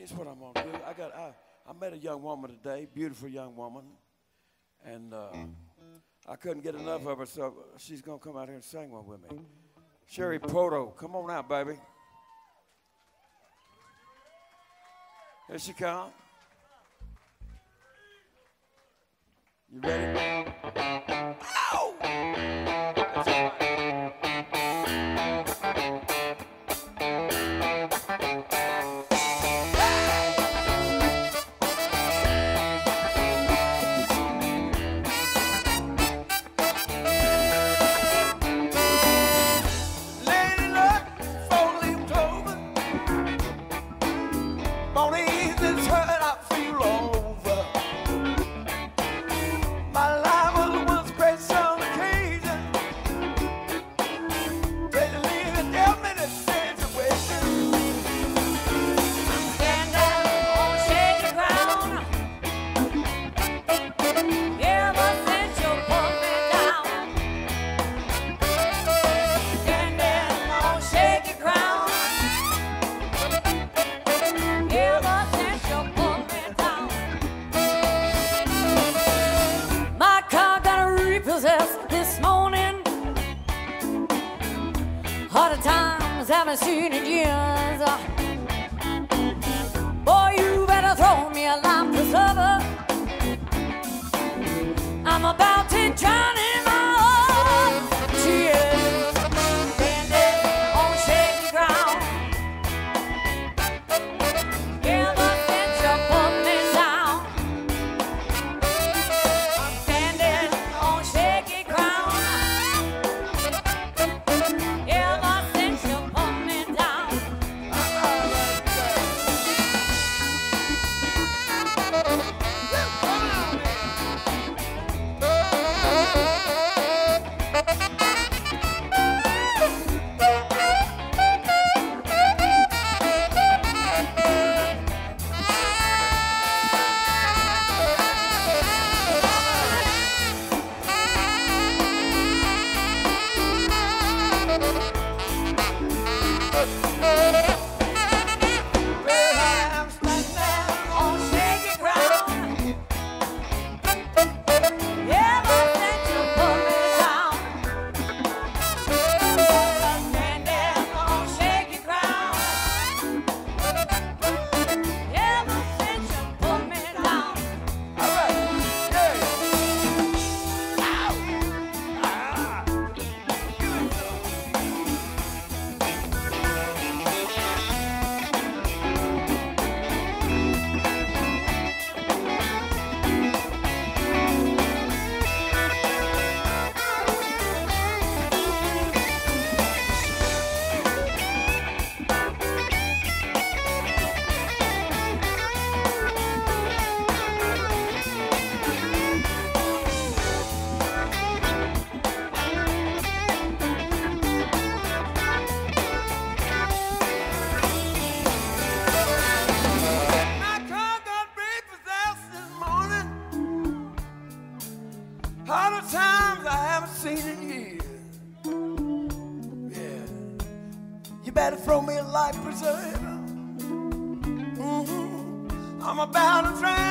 Here's what I'm gonna do. I got I, I met a young woman today, beautiful young woman, and uh, I couldn't get enough of her, so she's gonna come out here and sing one with me. Shari Puorto, come on out, baby. Here she comes. You ready? Repossessed this morning. Harder times haven't seen in years. Boy, you better throw me a life preserver. I'm about to drown in years. Yeah. You better throw me a life preserver. hmm I'm about to drown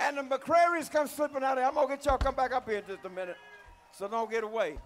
And the McCrary's come slipping out of here. I'm gonna get y'all come back up here in just a minute. So don't get away.